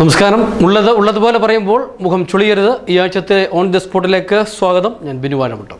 നമസ്കാരം. ഉള്ളത് ഉള്ളതുപോലെ പറയുമ്പോൾ മുഖം ചുളിയരുത്. ഈ ആഴ്ചത്തെ ഓൺ ദി സ്പോട്ടിലേക്ക് സ്വാഗതം. ഞാൻ ബിനു വാനമുട്ടം.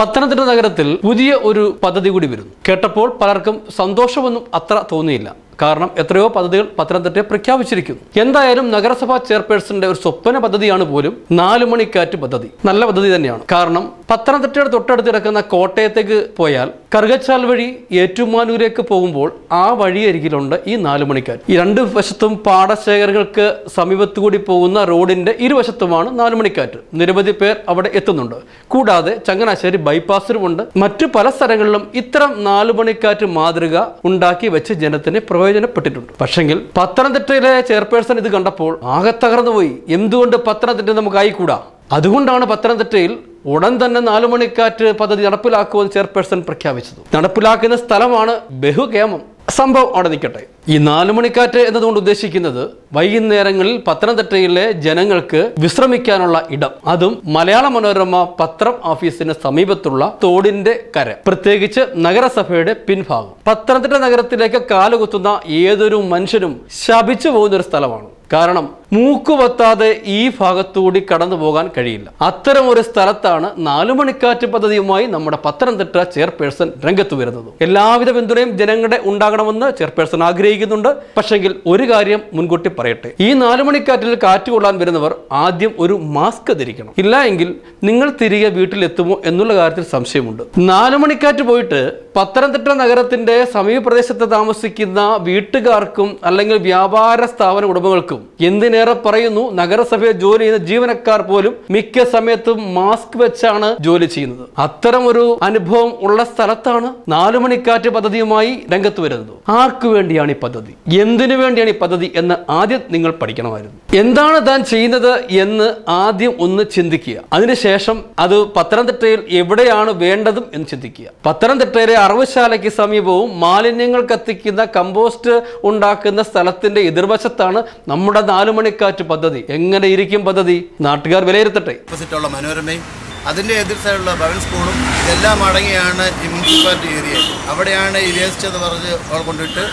പത്തനംതിട്ട നഗരത്തിൽ പുതിയ ഒരു പദ്ധതി കൂടി വരുന്നു. കേട്ടപ്പോൾ പലർക്കും സന്തോഷമൊന്നും അത്ര തോന്നിയില്ല. കാരണം എത്രയോ പദ്ധതികൾ പത്തനംതിട്ടയെ പ്രഖ്യാപിച്ചിരിക്കുന്നു. എന്തായാലും നഗരസഭാ ചെയർപേഴ്സന്റെ ഒരു സ്വപ്ന പദ്ധതിയാണ് പോലും നാലു മണിക്കാറ്റ് പദ്ധതി. നല്ല പദ്ധതി തന്നെയാണ്. കാരണം പത്തനംതിട്ടയുടെ തൊട്ടടുത്ത് കിടക്കുന്ന കോട്ടയത്തേക്ക് പോയാൽ കറുകച്ചാൽ വഴി ഏറ്റുമാനൂരേക്ക് പോകുമ്പോൾ ആ വഴിയരികിലുണ്ട് ഈ നാലു മണിക്കാറ്റ്. ഈ രണ്ട് വശത്തും പാടശേഖരങ്ങൾക്ക് സമീപത്തു കൂടി പോകുന്ന റോഡിന്റെ ഇരുവശത്തുമാണ് നാലു മണിക്കാറ്റ്. നിരവധി പേർ അവിടെ എത്തുന്നുണ്ട്. കൂടാതെ ചങ്ങനാശ്ശേരി ബൈപ്പാസിലുമുണ്ട്. മറ്റു പല സ്ഥലങ്ങളിലും ഇത്തരം നാലു മണിക്കാറ്റ് മാതൃക ഉണ്ടാക്കി വെച്ച് ജനത്തിന് പ്രയോജനപ്പെട്ടിട്ടുണ്ട് പക്ഷെങ്കിൽ പത്തനംതിട്ടയിലെ ചെയർപേഴ്സൺ ഇത് കണ്ടപ്പോൾ ആകെ തകർന്നുപോയി എന്തുകൊണ്ട് പത്തനംതിട്ട നമുക്ക് ആയിക്കൂടാ? അതുകൊണ്ടാണ് പത്തനംതിട്ടയിൽ ഉടൻ തന്നെ നാലു മണിക്കാറ്റ് പദ്ധതി നടപ്പിലാക്കുമെന്ന് ചെയർപേഴ്സൺ പ്രഖ്യാപിച്ചത്. നടപ്പിലാക്കുന്ന സ്ഥലമാണ് ബഹുകേമം സംഭവം അവിടെ നിൽക്കട്ടെ. ഈ നാലു മണിക്കാറ്റ് എന്നതുകൊണ്ട് ഉദ്ദേശിക്കുന്നത് വൈകുന്നേരങ്ങളിൽ പത്തനംതിട്ടയിലെ ജനങ്ങൾക്ക് വിശ്രമിക്കാനുള്ള ഇടം. അതും മലയാള മനോരമ പത്രം ഓഫീസിന് സമീപത്തുള്ള തോടിന്റെ കര. പ്രത്യേകിച്ച് നഗരസഭയുടെ പിൻഭാഗം. പത്തനംതിട്ട നഗരത്തിലേക്ക് കാലുകുത്തുന്ന ഏതൊരു മനുഷ്യനും ശപിച്ചു പോകുന്ന ഒരു സ്ഥലമാണ്. കാരണം മൂക്കുപത്താതെ ഈ ഭാഗത്തുകൂടി കടന്നു പോകാൻ കഴിയില്ല. അത്തരം ഒരു സ്ഥലത്താണ് നാലു മണിക്കാറ്റ് പദ്ധതിയുമായി നമ്മുടെ പത്തനംതിട്ട ചെയർപേഴ്സൺ രംഗത്ത് വരുന്നത്. എല്ലാവിധ പിന്തുണയും ജനങ്ങളുടെ ഉണ്ടാകണമെന്ന് ചെയർപേഴ്സൺ ആഗ്രഹിക്കുന്നുണ്ട്. പക്ഷെങ്കിൽ ഒരു കാര്യം മുൻകൂട്ടി പറയട്ടെ. ഈ നാലു മണിക്കാറ്റിൽ കാറ്റ് കൊള്ളാൻ വരുന്നവർ ആദ്യം ഒരു മാസ്ക് ധരിക്കണം. ഇല്ല എങ്കിൽ നിങ്ങൾ തിരികെ വീട്ടിലെത്തുമോ എന്നുള്ള കാര്യത്തിൽ സംശയമുണ്ട്. നാലു മണിക്കാറ്റ് പോയിട്ട് പത്തനംതിട്ട നഗരത്തിന്റെ സമീപപ്രദേശത്ത് താമസിക്കുന്ന വീട്ടുകാർക്കും അല്ലെങ്കിൽ വ്യാപാര സ്ഥാപന ഉടമകൾക്കും എന്തിനേറെ പറയുന്നു? നഗരസഭയിൽ ജോലി ചെയ്യുന്ന ജീവനക്കാർ പോലും മിക്ക സമയത്തും മാസ്ക് വെച്ചാണ് ജോലി ചെയ്യുന്നത്. അത്തരം ഒരു അനുഭവം ഉള്ള സ്ഥലത്താണ് നാലു മണിക്കാറ്റ് പദ്ധതിയുമായി രംഗത്ത് വരുന്നത്. ആർക്കു വേണ്ടിയാണ് ഈ പദ്ധതി. എന്തിനു വേണ്ടിയാണ് ഈ പദ്ധതി എന്ന് ആദ്യം നിങ്ങൾ പഠിക്കണമായിരുന്നു. എന്താണ് താൻ ചെയ്യുന്നത് എന്ന് ആദ്യം ഒന്ന് ചിന്തിക്കുക. അതിനുശേഷം അത് പത്തനംതിട്ടയിൽ എവിടെയാണ് വേണ്ടതും എന്ന് ചിന്തിക്കുക. പത്തനംതിട്ടയിലെ അറവുശാലയ്ക്ക് സമീപവും മാലിന്യങ്ങൾ കത്തിക്കുന്ന കമ്പോസ്റ്റ് ഉണ്ടാക്കുന്ന സ്ഥലത്തിന്റെ എതിർവശത്താണ് നമ്മുടെ നാലുമണിക്കാറ്റ് പദ്ധതി. എങ്ങനെ ഇരിക്കും പദ്ധതി? നാട്ടുകാർ വിലയിരുത്തട്ടെ. ഓപ്പോസിറ്റുള്ള മനോരമയും അതിന്റെ എതിർ സൈഡുള്ള ഭവൻ സ്കൂളും ഇതെല്ലാം അടങ്ങിയാണ് ഈ മുനിസിപ്പാലിറ്റി ഏരിയ അവിടെയാണ് ഈ വേസ്റ്റ് എന്ന് പറഞ്ഞ് കൊണ്ടിട്ട്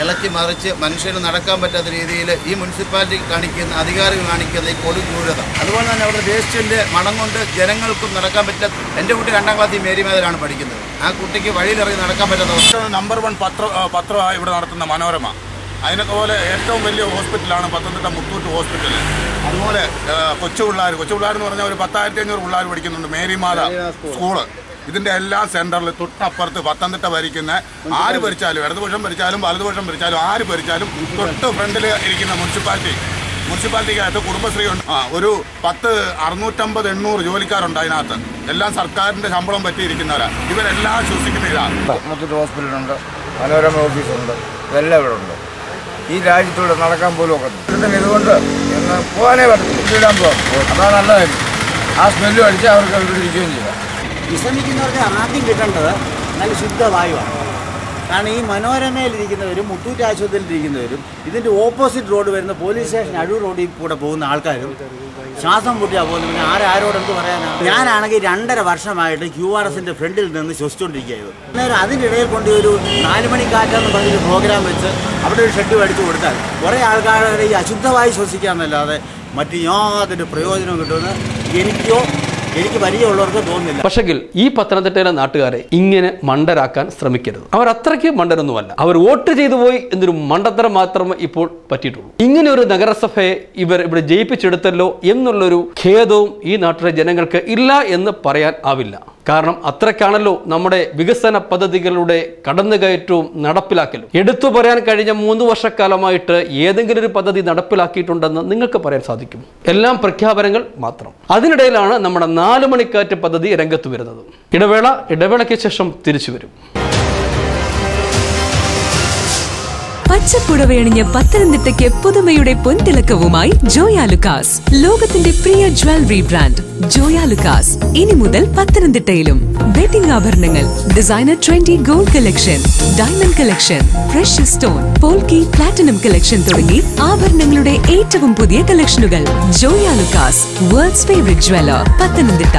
ഇളക്കി മറിച്ച് മനുഷ്യന് നടക്കാൻ പറ്റാത്ത രീതിയിൽ ഈ മുനിസിപ്പാലിറ്റി കാണിക്കുന്ന അധികാരികൾ കാണിക്കുന്ന ഈ കൊടു ക്രൂരത. അതുപോലെ തന്നെ അവരുടെ വേസ്റ്റിന്റെ മണം കൊണ്ട് ജനങ്ങൾക്കും നടക്കാൻ പറ്റാത്ത എന്റെ കുട്ടി രണ്ടാം ക്ലാസ്സിൽ മേരിമേതലാണ് പഠിക്കുന്നത്. ആ കുട്ടിക്ക് വഴിയിലിറങ്ങി നടക്കാൻ പറ്റാത്ത അവസ്ഥ. നമ്പർ വൺ പത്ര പത്രമാണ് ഇവിടെ നടത്തുന്ന മനോരമ. അതിനൊക്കെ ഏറ്റവും വലിയ ഹോസ്പിറ്റലാണ് പത്തനംതിട്ട മുത്തൂറ്റ് ഹോസ്പിറ്റൽ അതുപോലെ കൊച്ചു പിള്ളേർ കൊച്ചു പിള്ളേർ എന്ന് പറഞ്ഞാൽ ഒരു പത്തായിരത്തി അഞ്ഞൂറ് പിള്ളേർ പഠിക്കുന്നുണ്ട്. മേരിമാല സ്കൂൾ. ഇതിന്റെ എല്ലാ സെന്ററിലും തൊട്ടപ്പുറത്ത് പത്തനംതിട്ട ഭരിക്കുന്ന ആര് ഭരിച്ചാലും ഇടതുപക്ഷം ഭരിച്ചാലും വലതുപക്ഷം ഭരിച്ചാലും ആര് ഭരിച്ചാലും തൊട്ട് ഫ്രണ്ടിൽ ഇരിക്കുന്ന മുനിസിപ്പാലിറ്റി. മുനിസിപ്പാലിറ്റിക്കകത്ത് കുടുംബശ്രീ ഉണ്ട് ആ ഒരു പത്ത് അറുന്നൂറ്റമ്പത് എണ്ണൂറ് ജോലിക്കാരുണ്ട് അതിനകത്ത്. എല്ലാം സർക്കാരിന്റെ ശമ്പളം പറ്റിയിരിക്കുന്നവരാണ് ഇവരെല്ലാം ശ്വസിക്കുന്ന ഇതാണ് ഹോസ്പിറ്റലുണ്ട് മനോരമ ഓഫീസുണ്ട് ഇതെല്ലാം ഇവിടെ ഉണ്ട് ഈ രാജ്യത്തൂടെ നടക്കാൻ പോലും ഒക്കെ ഇതുകൊണ്ട് പോകാനേ പറ്റും ഇടാൻ പോകാം അതാ നല്ലതായിരുന്നു ആ സ്മെല്ലും അടിച്ച് അവർക്ക് ഇവിടെ ഇരിക്കുകയും ചെയ്യാം. വിശ്രമിക്കുന്നവർക്ക് ആദ്യം കിട്ടേണ്ടത് നല്ല ശുദ്ധവായുവാണ് കാരണം ഈ മനോരമയിലിരിക്കുന്നവരും മുത്തൂറ്റ് ആശുപത്രിയിൽ ഇരിക്കുന്നവരും ഇതിന്റെ ഓപ്പോസിറ്റ് റോഡ് വരുന്ന പോലീസ് സ്റ്റേഷൻ അഴൂർ റോഡിൽ കൂടെ പോകുന്ന ആൾക്കാരും ശ്വാസം മുട്ടിയാൽ പോലും പിന്നെ ആരാരോട് എന്ത് പറയാനാണ് ഞാനാണെങ്കിൽ രണ്ടര വർഷമായിട്ട് ക്യു ആർ എസിന്റെ ഫ്രണ്ടിൽ നിന്ന് ശ്വസിച്ചുകൊണ്ടിരിക്കുകയായിരുന്നു. അന്നേരം ഇടയിൽ കൊണ്ട് ഒരു നാല് മണിക്കാറ്റെന്ന് പറഞ്ഞൊരു പ്രോഗ്രാം വെച്ച് അവിടെ ഒരു ഷെഡ് മേടിച്ചു കൊടുത്താൽ കുറേ ആൾക്കാരെ ഈ അശുദ്ധമായി ശ്വസിക്കാമെന്നല്ലാതെ മറ്റ് യാതൊരു പ്രയോജനം കിട്ടുമെന്ന് എനിക്കോ എനിക്ക് പരിചയമുള്ളവർക്ക് തോന്നുന്നില്ല. പക്ഷെങ്കിൽ ഈ പത്തനംതിട്ടയിലെ നാട്ടുകാരെ ഇങ്ങനെ മണ്ടരാക്കാൻ ശ്രമിക്കരുത്. അവർ അത്രയ്ക്ക് മണ്ടരൊന്നുമല്ല. അവർ വോട്ട് ചെയ്തു പോയി എന്നൊരു മണ്ടത്തരം മാത്രമേ ഇപ്പോൾ പറ്റിയിട്ടുള്ളൂ. ഇങ്ങനെ ഒരു നഗരസഭയെ ഇവർ ഇവിടെ ജയിപ്പിച്ചെടുത്തല്ലോ എന്നുള്ളൊരു ഖേദവും ഈ നാട്ടിലെ ജനങ്ങൾക്ക് ഇല്ല എന്ന് പറയാൻ ആവില്ല. കാരണം അത്രയ്ക്കാണല്ലോ നമ്മുടെ വികസന പദ്ധതികളുടെ കടന്നുകയറ്റവും നടപ്പിലാക്കലും. എടുത്തു പറയാൻ കഴിഞ്ഞ മൂന്ന് വർഷക്കാലമായിട്ട് ഏതെങ്കിലും ഒരു പദ്ധതി നടപ്പിലാക്കിയിട്ടുണ്ടെന്ന് നിങ്ങൾക്ക് പറയാൻ സാധിക്കും. എല്ലാം പ്രഖ്യാപനങ്ങൾ മാത്രം. അതിനിടയിലാണ് നമ്മുടെ നാല് മണിക്കാറ്റ് പദ്ധതി രംഗത്ത് വരുന്നത്. ഇടവേള ഇടവേളയ്ക്ക് ശേഷം തിരിച്ചു വരും. പച്ചപ്പുടവയണിഞ്ഞ പത്തനംതിട്ടയ്ക്ക് പുതുമയുടെ പൊൻതിളക്കവുമായി ജോയാലുക്കാസ് ലോകത്തിന്റെ പ്രിയ ജ്വല്ലറി ബ്രാൻഡ് ജോയാലുക്കാസ് ഇനി മുതൽ പത്തനംതിട്ടയിലും. വെഡിംഗ് ആഭരണങ്ങൾ designer trendy gold collection diamond collection fresh stone polki platinum collection തുടങ്ങി ആഭരണങ്ങളുടെ ഏറ്റവും പുതിയ കളക്ഷനുകൾ Joyalukkas world's favourite jeweller Pathanamthitta.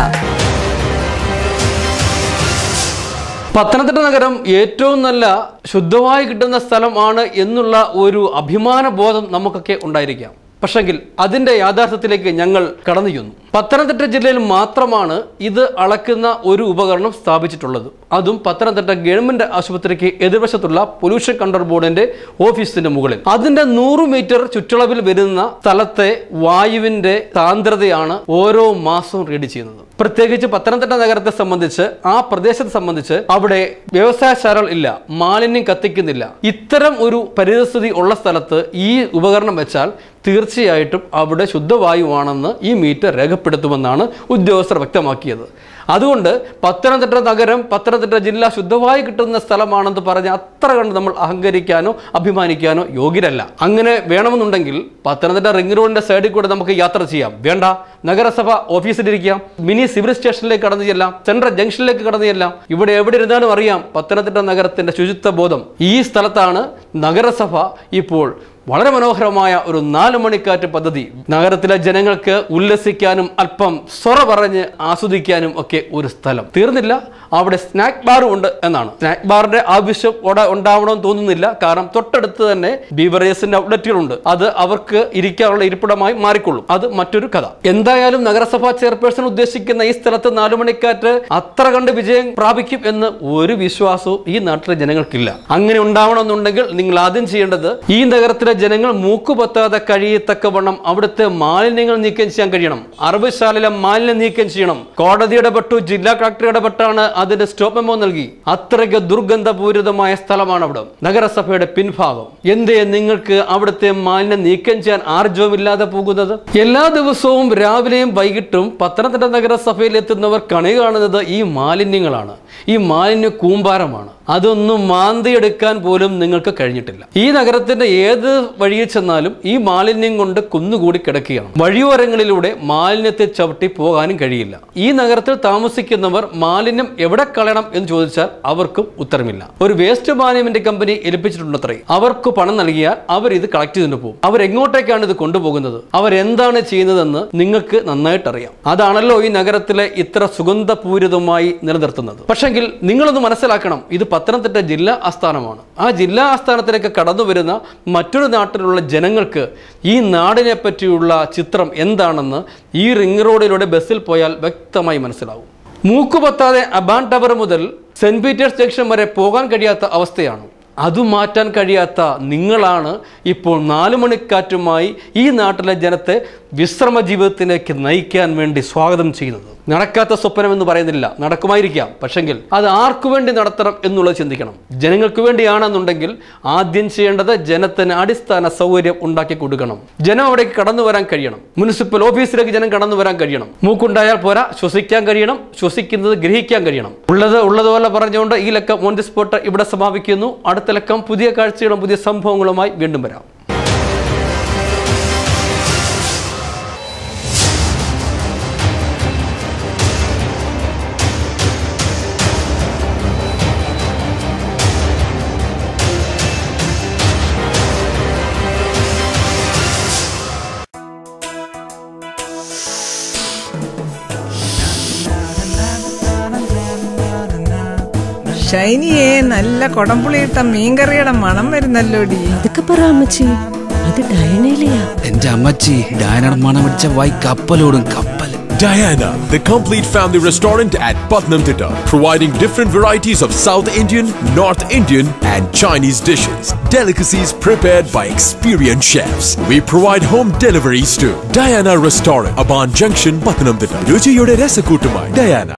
Pathanamthitta നഗരം ഏറ്റവും നല്ല ശുദ്ധമായി കിട്ടുന്ന സ്ഥലമാണ് എന്നുള്ള ഒരു അഭിമാന ബോധം നമുക്കൊക്കെ ഉണ്ടായിരിക്കാം. പക്ഷെങ്കിൽ അതിന്റെ യാഥാർത്ഥ്യത്തിലേക്ക് ഞങ്ങൾ കടന്നു ചെന്നു. പത്തനംതിട്ട ജില്ലയിൽ മാത്രമാണ് ഇത് അളക്കുന്ന ഒരു ഉപകരണം സ്ഥാപിച്ചിട്ടുള്ളത്. അതും പത്തനംതിട്ട ഗവൺമെന്റ് ആശുപത്രിക്ക് എതിർവശത്തുള്ള പൊല്യൂഷൻ കൺട്രോൾ ബോർഡിന്റെ ഓഫീസിന്റെ മുകളിൽ. അതിന്റെ നൂറ് മീറ്റർ ചുറ്റളവിൽ വരുന്ന സ്ഥലത്തെ വായുവിന്റെ സാന്ദ്രതയാണ് ഓരോ മാസവും റീഡ് ചെയ്യുന്നത്. പ്രത്യേകിച്ച് പത്തനംതിട്ട നഗരത്തെ സംബന്ധിച്ച് ആ പ്രദേശത്തെ സംബന്ധിച്ച് അവിടെ വ്യവസായശാലകൾ ഇല്ല മാലിന്യം കത്തിക്കുന്നില്ല. ഇത്തരം ഒരു പരിതസ്ഥിതി ഉള്ള സ്ഥലത്ത് ഈ ഉപകരണം വെച്ചാൽ തീർച്ചയായിട്ടും അവിടെ ശുദ്ധവായുവാണെന്ന് ഈ മീറ്റർ രേഖപ്പെടുത്തുമെന്നാണ് ഉദ്യോഗസ്ഥർ വ്യക്തമാക്കിയത്. അതുകൊണ്ട് പത്തനംതിട്ട നഗരം പത്തനംതിട്ട ജില്ല ശുദ്ധവായു കിട്ടുന്ന സ്ഥലമാണെന്ന് പറഞ്ഞ് അത്ര കണ്ട് നമ്മൾ അഹങ്കരിക്കാനോ അഭിമാനിക്കാനോ യോഗ്യരല്ല. അങ്ങനെ വേണമെന്നുണ്ടെങ്കിൽ പത്തനംതിട്ട റിംഗ് റോഡിന്റെ സൈഡിൽ കൂടെ നമുക്ക് യാത്ര ചെയ്യാം. വേണ്ട. നഗരസഭ ഓഫീസിലിരിക്കാം. മിനി സിവിൽ സ്റ്റേഷനിലേക്ക് കടന്നു ചെല്ലാം. സെൻട്രൽ ജംഗ്ഷനിലേക്ക് കടന്നു ചെല്ലാം. ഇവിടെ എവിടെ ഇരുന്നാലും അറിയാം പത്തനംതിട്ട നഗരത്തിന്റെ ശുചിത്വ ബോധം. ഈ സ്ഥലത്താണ് നഗരസഭ ഇപ്പോൾ വളരെ മനോഹരമായ ഒരു നാല് മണിക്കാറ്റ് പദ്ധതി. നഗരത്തിലെ ജനങ്ങൾക്ക് ഉല്ലസിക്കാനും അല്പം സൊറ പറഞ്ഞ് ആസ്വദിക്കാനും ഒക്കെ ഒരു സ്ഥലം. തീർന്നില്ല. അവിടെ സ്നാക്ക് ബാറും ഉണ്ട് എന്നാണ്. സ്നാക്ക് ബാറിന്റെ ആവശ്യം ഇവിടെ ഉണ്ടാവണമെന്ന് തോന്നുന്നില്ല. കാരണം തൊട്ടടുത്ത് തന്നെ ബീവറേജിന്റെ ഔട്ട്ലെറ്റുകളുണ്ട്. അത് അവർക്ക് ഇരിക്കാനുള്ള ഇരിപ്പിടമായി മാറിക്കൊള്ളും. അത് മറ്റൊരു കഥ. എന്തായാലും നഗരസഭാ ചെയർപേഴ്സൺ ഉദ്ദേശിക്കുന്ന ഈ സ്ഥലത്ത് നാലു മണിക്കാറ്റ് അത്ര കണ്ട് വിജയം പ്രാപിക്കും എന്ന് ഒരു വിശ്വാസവും ഈ നാട്ടിലെ ജനങ്ങൾക്കില്ല. അങ്ങനെ ഉണ്ടാവണമെന്നുണ്ടെങ്കിൽ നിങ്ങൾ ആദ്യം ചെയ്യേണ്ടത് ഈ നഗരത്തിലെ ജനങ്ങൾ മൂക്കുപൊത്താതെ കഴിയത്തക്കവണ്ണം അവിടുത്തെ മാലിന്യങ്ങൾ നീക്കം ചെയ്യാൻ കഴിയണം. അറബിശാലയിലെ മാലിന്യം നീക്കം ചെയ്യണം. കോടതി ഇടപെട്ടു ജില്ലാ കളക്ടർ ഇടപെട്ടാണ് അതിന്റെ സ്റ്റോപ്പ് മെമ്മോ നൽകി. അത്രയ്ക്ക് ദുർഗന്ധപൂരിതമായ സ്ഥലമാണ് അവിടെ. നഗരസഭയുടെ പിൻഭാഗം. എന്തേ നിങ്ങൾക്ക് അവിടുത്തെ മാലിന്യം നീക്കം ചെയ്യാൻ ആർജവമില്ലാതെ പോകുന്നത്? എല്ലാ ദിവസവും രാവിലെയും വൈകിട്ടും പത്തനംതിട്ട നഗരസഭയിൽ എത്തുന്നവർ കണി കാണുന്നത് ഈ മാലിന്യങ്ങളാണ്. ഈ മാലിന്യ കൂമ്പാരമാണ്. അതൊന്നും മാന്തിയെടുക്കാൻ പോലും നിങ്ങൾക്ക് കഴിഞ്ഞിട്ടില്ല. ഈ നഗരത്തിന്റെ ഏത് വഴിയിൽ ചെന്നാലും ഈ മാലിന്യം കൊണ്ട് കുന്നുകൂടി കിടക്കുകയാണ്. വഴിയോരങ്ങളിലൂടെ മാലിന്യത്തെ ചവിട്ടി പോകാനും കഴിയില്ല. ഈ നഗരത്തിൽ താമസിക്കുന്നവർ മാലിന്യം എവിടെ കളയണം എന്ന് ചോദിച്ചാൽ അവർക്കും ഉത്തരമില്ല. ഒരു വേസ്റ്റ് മാനേജ്മെന്റ് കമ്പനി ഏൽപ്പിച്ചിട്ടുണ്ടത്രേ. അവർക്ക് പണം നൽകിയാൽ അവർ ഇത് കളക്ട് ചെയ്തിട്ട് പോകും. അവർ എങ്ങോട്ടേക്കാണ് ഇത് കൊണ്ടുപോകുന്നത്? അവർ എന്താണ് ചെയ്യുന്നതെന്ന് നിങ്ങൾക്ക് നന്നായിട്ട് അറിയാം അതാണല്ലോ ഈ നഗരത്തിലെ ഇത്ര സുഗന്ധപൂരിതമായി നിലനിർത്തുന്നത്. പക്ഷെങ്കിൽ നിങ്ങളൊന്ന് മനസ്സിലാക്കണം ഇത് പത്തനംതിട്ട ജില്ലാ ആസ്ഥാനമാണ്. ആ ജില്ലാ ആസ്ഥാനത്തിലേക്ക് കടന്നു വരുന്ന മറ്റൊരു നാട്ടിലുള്ള ജനങ്ങൾക്ക് ഈ നാടിനെ പറ്റിയുള്ള ചിത്രം എന്താണെന്ന് ഈ റിംഗ് റോഡിലൂടെ ബസ്സിൽ പോയാൽ വ്യക്തമായി മനസ്സിലാവും. മൂക്കുപത്താതെ അബാൻ ടവർ മുതൽ സെന്റ് പീറ്റേഴ്സ് ജംഗ്ഷൻ വരെ പോകാൻ കഴിയാത്ത അവസ്ഥയാണ്. അത് മാറ്റാൻ കഴിയാത്ത നിങ്ങളാണ് ഇപ്പോൾ നാലു മണിക്കാറ്റുമായി ഈ നാട്ടിലെ ജനത്തെ വിശ്രമ ജീവിതത്തിലേക്ക് നയിക്കാൻ വേണ്ടി സ്വാഗതം ചെയ്യുന്നത്. നടക്കാത്ത സ്വപ്നം എന്ന് പറയുന്നില്ല. നടക്കുമായിരിക്കാം. പക്ഷെങ്കിൽ അത് ആർക്കു വേണ്ടി നടത്തണം എന്നുള്ളത് ചിന്തിക്കണം. ജനങ്ങൾക്ക് വേണ്ടിയാണെന്നുണ്ടെങ്കിൽ ആദ്യം ചെയ്യേണ്ടത് ജനത്തിന് അടിസ്ഥാന സൗകര്യം ഉണ്ടാക്കി കൊടുക്കണം. ജനം അവിടേക്ക് കടന്നു വരാൻ കഴിയണം. മുനിസിപ്പൽ ഓഫീസിലേക്ക് ജനം കടന്നു വരാൻ കഴിയണം. മൂക്കുണ്ടായാൽ പോരാ ശ്വസിക്കാൻ കഴിയണം. ശ്വസിക്കുന്നത് ഗ്രഹിക്കാൻ കഴിയണം. ഉള്ളത് ഉള്ളതുപോലെ പറഞ്ഞുകൊണ്ട് ഈ ലക്കം ഓൺ ദി സ്പോട്ട് ഇവിടെ സമാപിക്കുന്നു. അടുത്ത ലക്കം പുതിയ കാഴ്ചകളും പുതിയ സംഭവങ്ങളുമായി വീണ്ടും വരാം. ഷൈനിയെ നല്ല കൊടംപുളിയിട്ട മീൻകറിയുടെ മണം വരുന്നല്ലോടി അതൊക്കെ പറ അമ്മച്ചി അത് ഡയനയിലെയാ എന്റെ അമ്മച്ചി ഡയനയുടെ മണം അടിച്ച വായി കപ്പലോടും കപ്പൽ Diana, the complete family restaurant at Putnam Thitta, providing different varieties of South Indian, North Indian, and Chinese dishes. Delicacies prepared by experienced chefs. We provide home deliveries too. Diana Restaurant, Aban Junction, Putnam Thitta. രുചിയുടെ രസക്കൂട്ടുമായി Diana.